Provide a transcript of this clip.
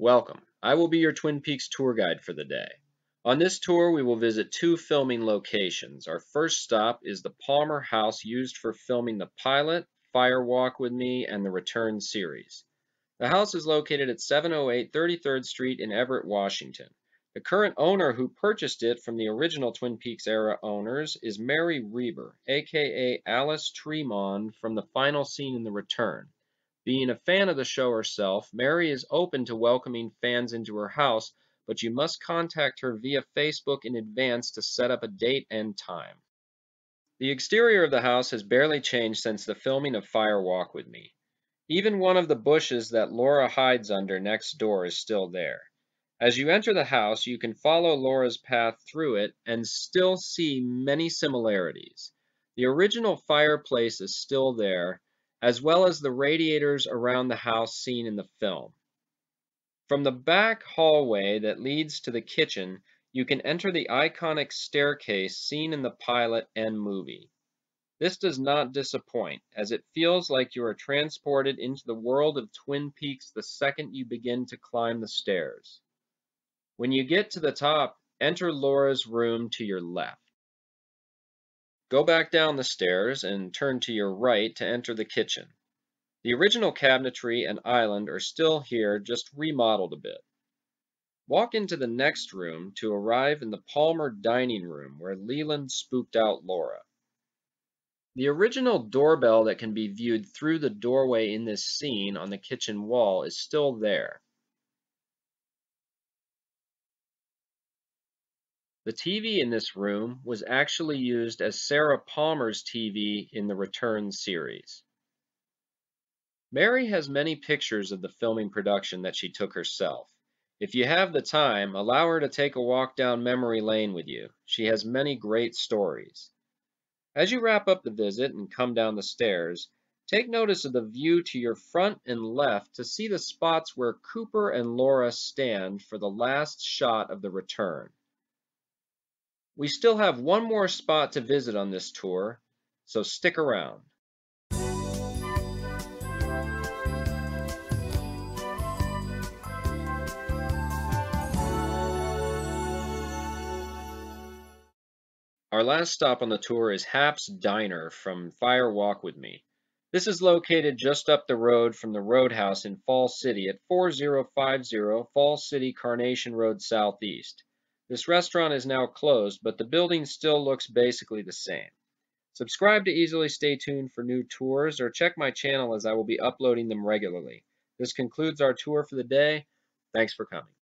Welcome. I will be your Twin Peaks tour guide for the day. On this tour, we will visit two filming locations. Our first stop is the Palmer House used for filming the pilot, Fire Walk With Me, and the Return series. The house is located at 708 33rd Street in Everett, Washington. The current owner who purchased it from the original Twin Peaks era owners is Mary Reber, aka Alice Tremond from the final scene in The Return. Being a fan of the show herself, Mary is open to welcoming fans into her house, but you must contact her via Facebook in advance to set up a date and time. The exterior of the house has barely changed since the filming of Fire Walk With Me. Even one of the bushes that Laura hides under next door is still there. As you enter the house, you can follow Laura's path through it and still see many similarities. The original fireplace is still there, as well as the radiators around the house seen in the film. From the back hallway that leads to the kitchen, you can enter the iconic staircase seen in the pilot and movie. This does not disappoint, as it feels like you are transported into the world of Twin Peaks the second you begin to climb the stairs. When you get to the top, enter Laura's room to your left. Go back down the stairs and turn to your right to enter the kitchen. The original cabinetry and island are still here, just remodeled a bit. Walk into the next room to arrive in the Palmer dining room where Leland spooked out Laura. The original doorbell that can be viewed through the doorway in this scene on the kitchen wall is still there. The TV in this room was actually used as Sarah Palmer's TV in the Return series. Mary has many pictures of the filming production that she took herself. If you have the time, allow her to take a walk down memory lane with you. She has many great stories. As you wrap up the visit and come down the stairs, take notice of the view to your front and left to see the spots where Cooper and Laura stand for the last shot of the return. We still have one more spot to visit on this tour, so stick around. Our last stop on the tour is Hap's Diner from Fire Walk With Me. This is located just up the road from the Roadhouse in Fall City at 4050 Fall City Carnation Road Southeast. This restaurant is now closed, but the building still looks basically the same. Subscribe to easily stay tuned for new tours or check my channel as I will be uploading them regularly. This concludes our tour for the day. Thanks for coming.